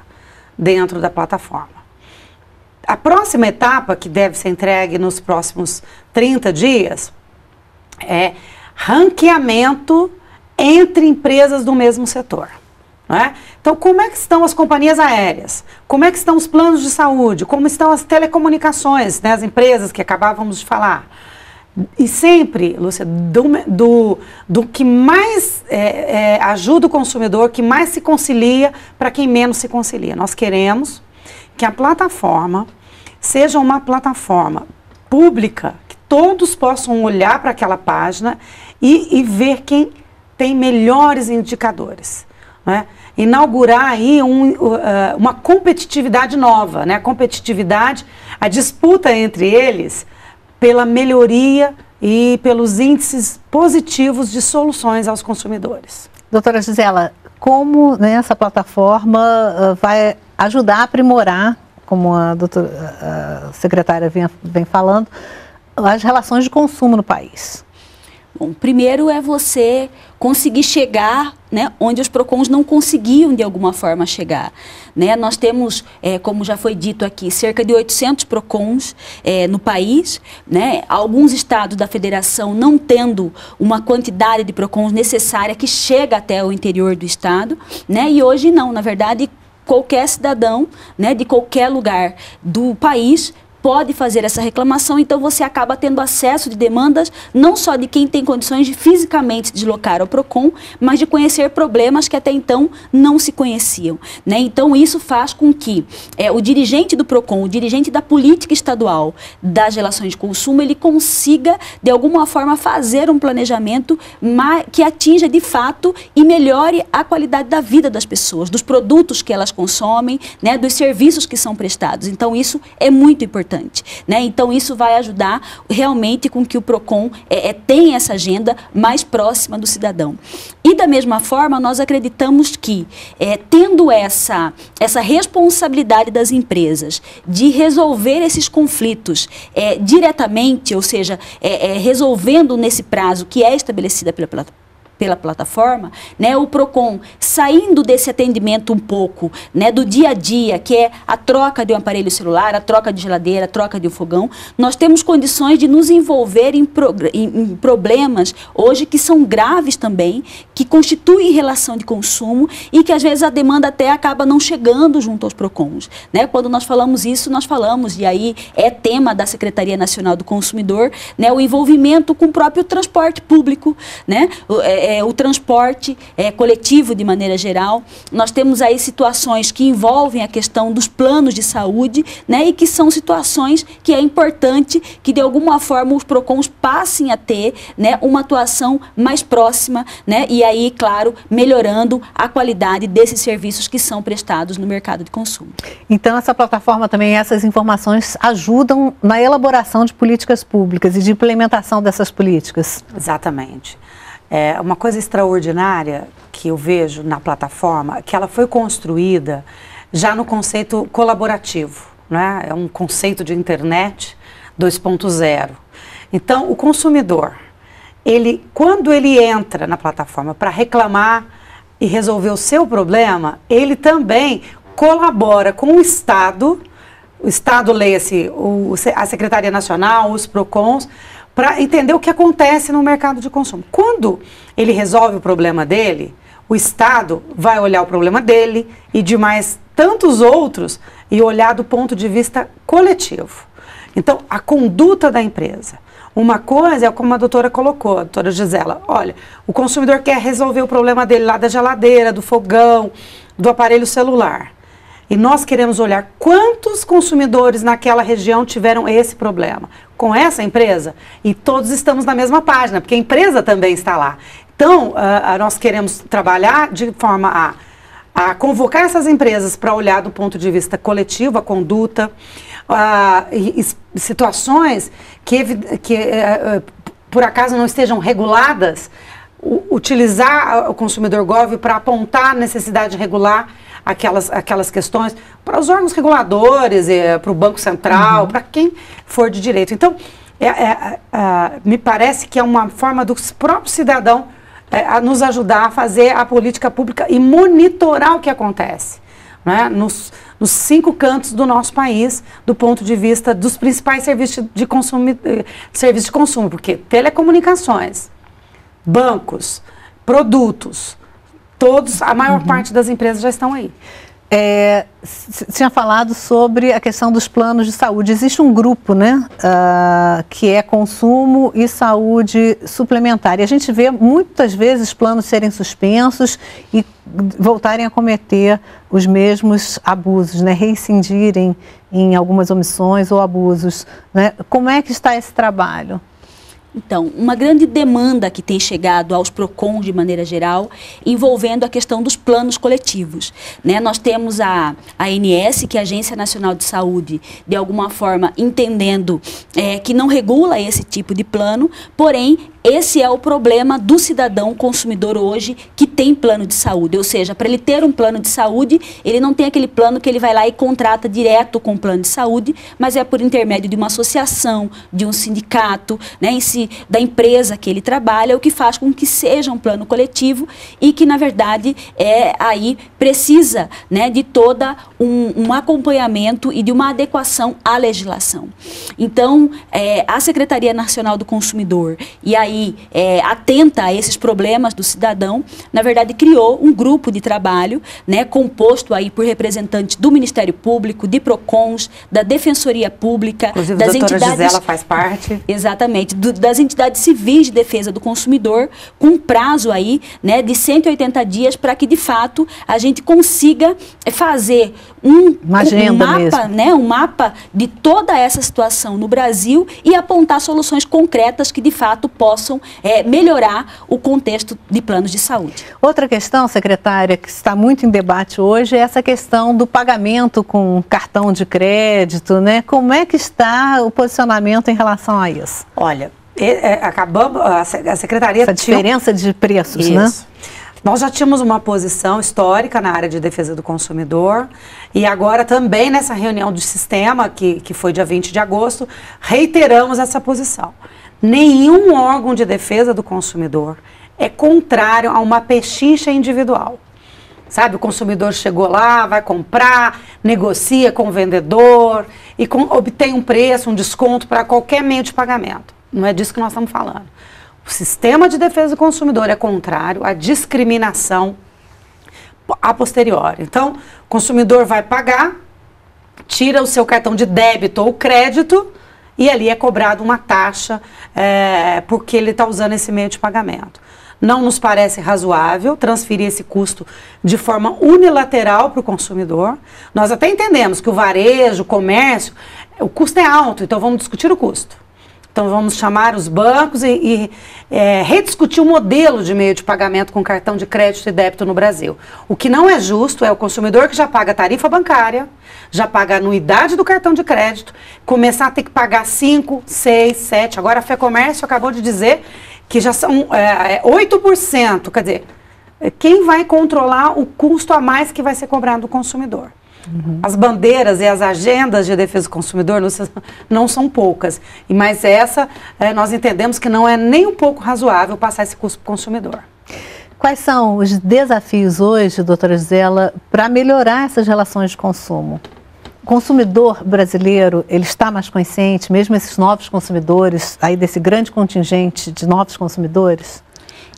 dentro da plataforma. A próxima etapa, que deve ser entregue nos próximos 30 dias, é ranqueamento entre empresas do mesmo setor. É? Então, como é que estão as companhias aéreas? Como é que estão os planos de saúde? Como estão as telecomunicações, né, as empresas que acabávamos de falar? E sempre, Lúcia, do, do, do que mais é, é, ajuda o consumidor, que mais se concilia para quem menos se concilia. Nós queremos que a plataforma seja uma plataforma pública, que todos possam olhar para aquela página e, e ver quem tem melhores indicadores. Né? Inaugurar aí um, uh, uma competitividade nova, né? a competitividade, a disputa entre eles pela melhoria e pelos índices positivos de soluções aos consumidores. Doutora Gisela, como né, essa plataforma uh, vai ajudar a aprimorar, como a, doutora, a secretária vem, vem falando, as relações de consumo no país? Bom, primeiro é você conseguir chegar né, onde os PROCONs não conseguiam de alguma forma chegar. Né? Nós temos, é, como já foi dito aqui, cerca de 800 PROCONs é, no país, né? alguns estados da federação não tendo uma quantidade de PROCONs necessária que chega até o interior do estado, né? e hoje não, na verdade, qualquer cidadão né, de qualquer lugar do país pode fazer essa reclamação, então você acaba tendo acesso de demandas não só de quem tem condições de fisicamente deslocar ao PROCON, mas de conhecer problemas que até então não se conheciam. Né? Então isso faz com que é, o dirigente do PROCON, o dirigente da política estadual das relações de consumo, ele consiga de alguma forma fazer um planejamento que atinja de fato e melhore a qualidade da vida das pessoas, dos produtos que elas consomem, né, dos serviços que são prestados. Então isso é muito importante importante. Né? Então, isso vai ajudar realmente com que o PROCON é, é, tenha essa agenda mais próxima do cidadão. E, da mesma forma, nós acreditamos que, é, tendo essa, essa responsabilidade das empresas de resolver esses conflitos é, diretamente, ou seja, é, é, resolvendo nesse prazo que é estabelecida pela plataforma, pela plataforma, né, o Procon saindo desse atendimento um pouco, né, do dia a dia, que é a troca de um aparelho celular, a troca de geladeira, a troca de um fogão, nós temos condições de nos envolver em, em, em problemas hoje que são graves também, que constituem relação de consumo e que às vezes a demanda até acaba não chegando junto aos Procons, né? Quando nós falamos isso, nós falamos e aí é tema da Secretaria Nacional do Consumidor, né, o envolvimento com o próprio transporte público, né? É, é, o transporte é, coletivo de maneira geral. Nós temos aí situações que envolvem a questão dos planos de saúde, né, e que são situações que é importante que de alguma forma os PROCONs passem a ter, né, uma atuação mais próxima, né, e aí, claro, melhorando a qualidade desses serviços que são prestados no mercado de consumo. Então, essa plataforma também, essas informações ajudam na elaboração de políticas públicas e de implementação dessas políticas. Exatamente. É uma coisa extraordinária que eu vejo na plataforma, que ela foi construída já no conceito colaborativo, né? É um conceito de internet 2.0. Então, o consumidor, ele quando ele entra na plataforma para reclamar e resolver o seu problema, ele também colabora com o Estado, o Estado leia-se a Secretaria Nacional, os PROCONs, para entender o que acontece no mercado de consumo. Quando ele resolve o problema dele, o Estado vai olhar o problema dele e de mais tantos outros e olhar do ponto de vista coletivo. Então, a conduta da empresa. Uma coisa é como a doutora colocou, a doutora Gisela, olha, o consumidor quer resolver o problema dele lá da geladeira, do fogão, do aparelho celular. E nós queremos olhar quantos consumidores naquela região tiveram esse problema com essa empresa e todos estamos na mesma página, porque a empresa também está lá. Então, uh, nós queremos trabalhar de forma a, a convocar essas empresas para olhar do ponto de vista coletivo, a conduta, e, e situações que, que uh, por acaso não estejam reguladas, utilizar o consumidor gov para apontar a necessidade de regular aquelas, aquelas questões para os órgãos reguladores, é, para o Banco Central, uhum. para quem for de direito. Então, é, é, é, me parece que é uma forma do próprio cidadão é, nos ajudar a fazer a política pública e monitorar o que acontece. Né, nos, nos, cinco cantos do nosso país, do ponto de vista dos principais serviços de consumo, eh, serviços de consumo porque telecomunicações, bancos, produtos, todos, a maior uhum. parte das empresas já estão aí. É, tinha falado sobre a questão dos planos de saúde. Existe um grupo, né, uh, que é consumo e saúde suplementar. E a gente vê muitas vezes planos serem suspensos e voltarem a cometer os mesmos abusos, né, reincidirem em algumas omissões ou abusos. Né? Como é que está esse trabalho? Então, uma grande demanda que tem chegado aos PROCONs de maneira geral, envolvendo a questão dos planos coletivos. Né? Nós temos a, a ANS, que é a Agência Nacional de Saúde, de alguma forma entendendo é, que não regula esse tipo de plano, porém esse é o problema do cidadão consumidor hoje que tem plano de saúde. Ou seja, para ele ter um plano de saúde, ele não tem aquele plano que ele vai lá e contrata direto com o plano de saúde, mas é por intermédio de uma associação, de um sindicato, né, si, da empresa que ele trabalha, o que faz com que seja um plano coletivo e que, na verdade, é aí precisa né, de toda um, um acompanhamento e de uma adequação à legislação. Então, é, a Secretaria Nacional do Consumidor e aí aí é, atenta a esses problemas do cidadão, na verdade criou um grupo de trabalho, né, composto aí por representantes do Ministério Público, de Procons, da Defensoria Pública, Inclusive, das a entidades Gisela faz parte. Exatamente, do, das entidades civis de defesa do consumidor, com um prazo aí, né, de 180 dias para que de fato a gente consiga fazer um, Uma agenda um mapa, mesmo. né, um mapa de toda essa situação no Brasil e apontar soluções concretas que de fato possam é, melhorar o contexto de planos de saúde. Outra questão, secretária, que está muito em debate hoje é essa questão do pagamento com cartão de crédito, né? Como é que está o posicionamento em relação a isso? Olha, é, é, acabamos, a secretaria essa diferença tinha... de preços, né? isso. né? Nós já tínhamos uma posição histórica na área de defesa do consumidor e agora também nessa reunião do sistema, que, que foi dia 20 de agosto, reiteramos essa posição. Nenhum órgão de defesa do consumidor é contrário a uma pechincha individual. Sabe, o consumidor chegou lá, vai comprar, negocia com o vendedor e com, obtém um preço, um desconto para qualquer meio de pagamento. Não é disso que nós estamos falando. O sistema de defesa do consumidor é contrário à discriminação a posteriori. Então, o consumidor vai pagar, tira o seu cartão de débito ou crédito e ali é cobrado uma taxa é, porque ele está usando esse meio de pagamento. Não nos parece razoável transferir esse custo de forma unilateral para o consumidor. Nós até entendemos que o varejo, o comércio, o custo é alto, então vamos discutir o custo. Então vamos chamar os bancos e, e é, rediscutir o modelo de meio de pagamento com cartão de crédito e débito no Brasil. O que não é justo é o consumidor que já paga tarifa bancária, já paga a anuidade do cartão de crédito, começar a ter que pagar 5, 6, 7. Agora a FEComércio acabou de dizer que já são é, 8%. Quer dizer, quem vai controlar o custo a mais que vai ser cobrado do consumidor? Uhum. As bandeiras e as agendas de defesa do consumidor não, são poucas, mas essa é, nós entendemos que não é nem um pouco razoável passar esse custo para o consumidor. Quais são os desafios hoje, doutora Gisela, para melhorar essas relações de consumo? O consumidor brasileiro, ele está mais consciente, mesmo esses novos consumidores, aí desse grande contingente de novos consumidores?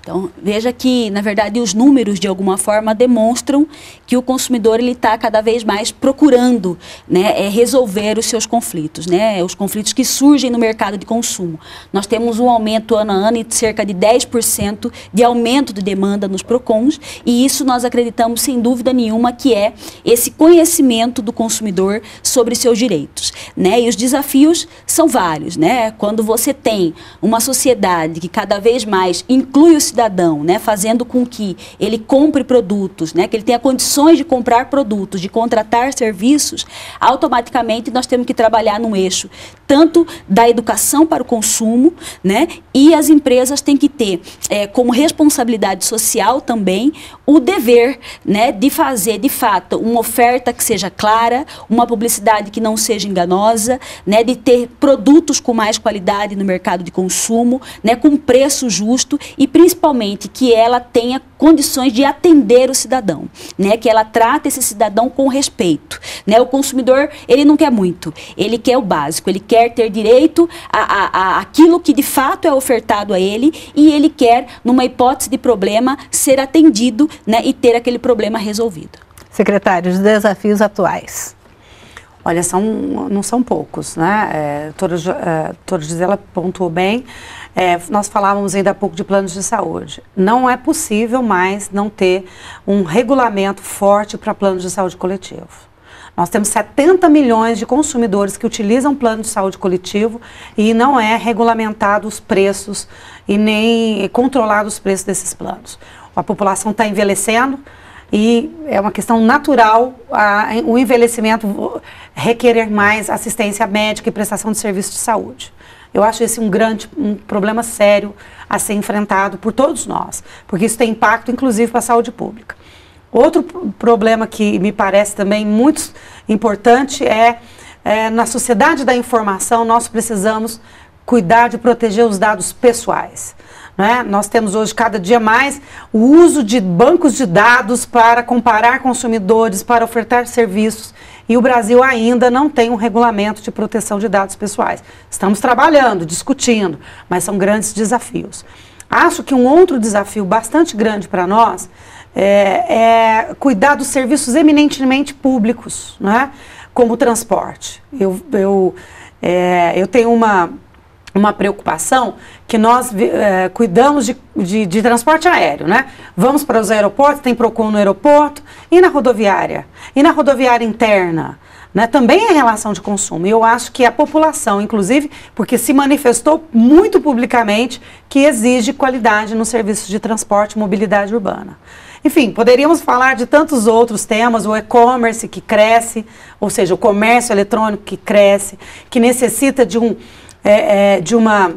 Então, veja que, na verdade, os números, de alguma forma, demonstram que o consumidor está cada vez mais procurando né, é, resolver os seus conflitos, né, os conflitos que surgem no mercado de consumo. Nós temos um aumento ano a ano de cerca de 10% de aumento de demanda nos PROCONs, e isso nós acreditamos, sem dúvida nenhuma, que é esse conhecimento do consumidor sobre seus direitos. Né, e os desafios são vários. Né, quando você tem uma sociedade que cada vez mais inclui o cidadão, né, fazendo com que ele compre produtos, né, que ele tenha condições de comprar produtos, de contratar serviços, automaticamente nós temos que trabalhar no eixo tanto da educação para o consumo, né, e as empresas têm que ter é, como responsabilidade social também o dever, né, de fazer de fato uma oferta que seja clara, uma publicidade que não seja enganosa, né, de ter produtos com mais qualidade no mercado de consumo, né, com preço justo e principalmente principalmente que ela tenha condições de atender o cidadão, né? Que ela trate esse cidadão com respeito, né? O consumidor ele não quer muito, ele quer o básico, ele quer ter direito a, a, a aquilo que de fato é ofertado a ele e ele quer, numa hipótese de problema, ser atendido, né? E ter aquele problema resolvido. Secretário, os desafios atuais. Olha, são, não são poucos, né? É, toda, é, Gisela pontuou bem. É, nós falávamos ainda há pouco de planos de saúde. Não é possível mais não ter um regulamento forte para planos de saúde coletivo. Nós temos 70 milhões de consumidores que utilizam plano de saúde coletivo e não é regulamentado os preços e nem controlado os preços desses planos. A população está envelhecendo e é uma questão natural a, o envelhecimento requerer mais assistência médica e prestação de serviços de saúde. Eu acho esse um grande um problema sério a ser enfrentado por todos nós, porque isso tem impacto, inclusive, para a saúde pública. Outro problema que me parece também muito importante é, é na sociedade da informação nós precisamos cuidar de proteger os dados pessoais. Né? Nós temos hoje, cada dia mais, o uso de bancos de dados para comparar consumidores, para ofertar serviços. E o Brasil ainda não tem um regulamento de proteção de dados pessoais. Estamos trabalhando, discutindo, mas são grandes desafios. Acho que um outro desafio bastante grande para nós é, é, cuidar dos serviços eminentemente públicos, né? como o transporte. Eu, eu, é, eu tenho uma, uma preocupação que nós é, cuidamos de, de, de, transporte aéreo, né? Vamos para os aeroportos, tem PROCON no aeroporto e na rodoviária. E na rodoviária interna, né? Também é relação de consumo. E eu acho que a população, inclusive, porque se manifestou muito publicamente que exige qualidade nos serviços de transporte e mobilidade urbana. Enfim, poderíamos falar de tantos outros temas, o e-commerce que cresce, ou seja, o comércio eletrônico que cresce, que necessita de um é, é, de uma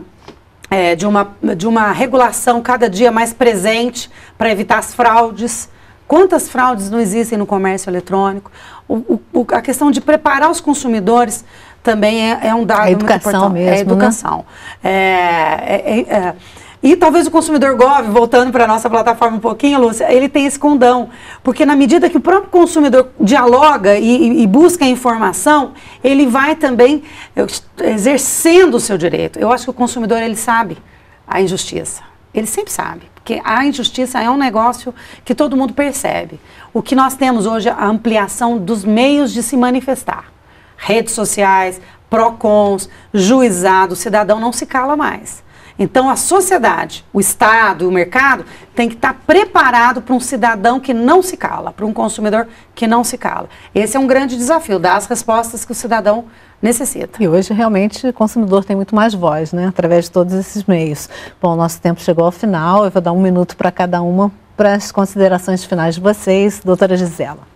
é, de, uma, de uma regulação cada dia mais presente para evitar as fraudes. Quantas fraudes não existem no comércio eletrônico? O, o, a questão de preparar os consumidores também é, é um dado a educação muito importante. mesmo, é educação. Né? É, é, é, e talvez o consumidor Gov, voltando para a nossa plataforma um pouquinho, Lúcia, ele tem esse condão. Porque na medida que o próprio consumidor dialoga e, e busca informação, ele vai também exercendo o seu direito. Eu acho que o consumidor, ele sabe a injustiça. Ele sempre sabe. Porque a injustiça é um negócio que todo mundo percebe. O que nós temos hoje é a ampliação dos meios de se manifestar. Redes sociais, PROCONs, juizado, o cidadão não se cala mais. Então, a sociedade, o Estado, o mercado, tem que estar preparado para um cidadão que não se cala, para um consumidor que não se cala. Esse é um grande desafio, dar as respostas que o cidadão necessita. E hoje, realmente, o consumidor tem muito mais voz, né? Através de todos esses meios. Bom, nosso tempo chegou ao final, eu vou dar um minuto para cada uma para as considerações finais de vocês. Doutora Gisela.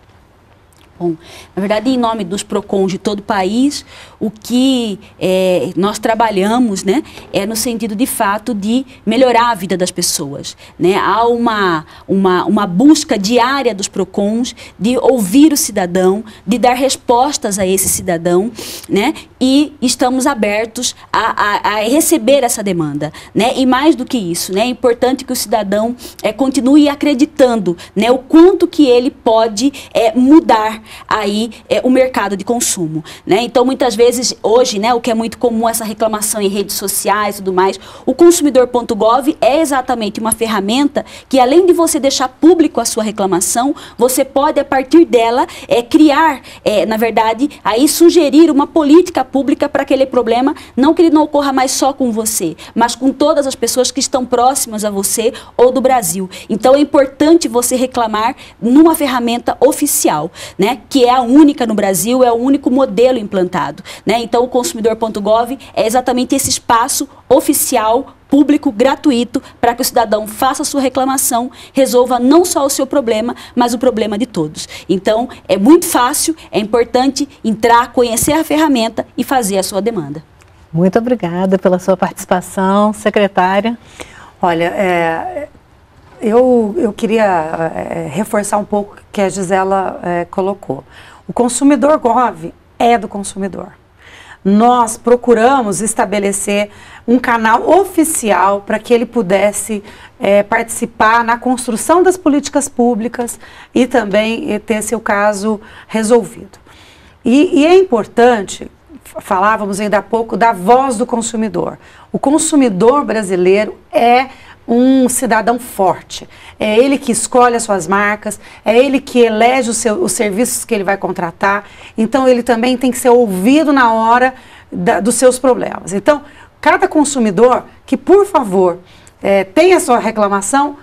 Bom, na verdade, em nome dos PROCONs de todo o país, o que é, nós trabalhamos né, é no sentido, de fato, de melhorar a vida das pessoas. Né? Há uma, uma, uma busca diária dos PROCONs de ouvir o cidadão, de dar respostas a esse cidadão, né? e estamos abertos a, a, a receber essa demanda. Né? E mais do que isso, né, é importante que o cidadão é, continue acreditando né, o quanto que ele pode é, mudar aí é, o mercado de consumo. Né? Então, muitas vezes, hoje, né, o que é muito comum, essa reclamação em redes sociais e tudo mais, o consumidor.gov é exatamente uma ferramenta que, além de você deixar público a sua reclamação, você pode, a partir dela, é, criar, é, na verdade, aí sugerir uma política pública para aquele problema, não que ele não ocorra mais só com você, mas com todas as pessoas que estão próximas a você ou do Brasil. Então, é importante você reclamar numa ferramenta oficial, né? Que é a única no Brasil, é o único modelo implantado. Né? Então, o consumidor.gov é exatamente esse espaço oficial público gratuito para que o cidadão faça sua reclamação, resolva não só o seu problema, mas o problema de todos. Então, é muito fácil, é importante entrar, conhecer a ferramenta e fazer a sua demanda. Muito obrigada pela sua participação, secretária. Olha, é, eu, eu queria é, reforçar um pouco o que a Gisela é, colocou. O consumidor Gov é do consumidor. Nós procuramos estabelecer um canal oficial para que ele pudesse é, participar na construção das políticas públicas e também ter seu caso resolvido. E, e é importante, falávamos ainda há pouco, da voz do consumidor. O consumidor brasileiro é um cidadão forte. É ele que escolhe as suas marcas, é ele que elege seu, os serviços que ele vai contratar. Então, ele também tem que ser ouvido na hora da, dos seus problemas. Então, cada consumidor que, por favor, é, tenha sua reclamação,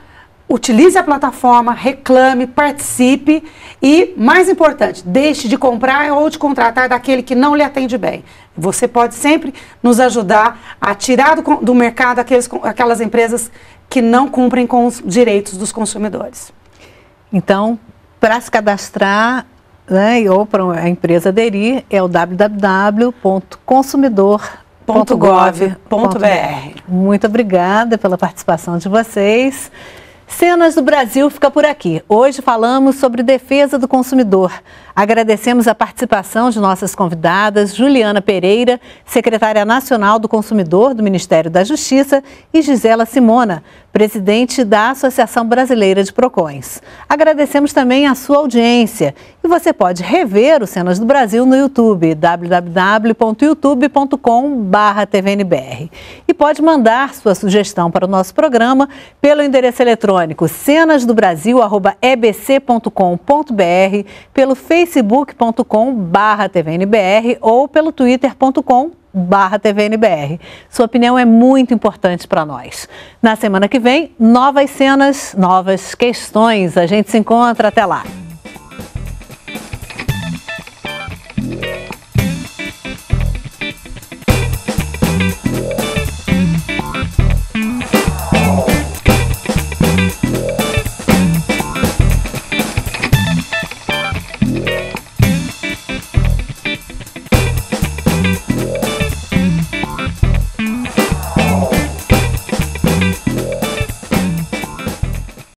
utilize a plataforma, reclame, participe e, mais importante, deixe de comprar ou de contratar daquele que não lhe atende bem. Você pode sempre nos ajudar a tirar do, do mercado aqueles, aquelas empresas que não cumprem com os direitos dos consumidores. Então, para se cadastrar né, ou para a empresa aderir, é o www.consumidor.gov.br. Muito obrigada pela participação de vocês. Cenas do Brasil fica por aqui. Hoje falamos sobre defesa do consumidor. Agradecemos a participação de nossas convidadas, Juliana Pereira, secretária nacional do Consumidor do Ministério da Justiça, e Gisela Simona, presidente da Associação Brasileira de Procões. Agradecemos também a sua audiência e você pode rever o Cenas do Brasil no YouTube, www.youtube.com/tvnbr. E pode mandar sua sugestão para o nosso programa pelo endereço eletrônico cenasdobrazil@ebc.com.br, pelo facebook.com/tvnbr ou pelo twitter.com barra TVNBR. Sua opinião é muito importante para nós. Na semana que vem, novas cenas, novas questões. A gente se encontra até lá.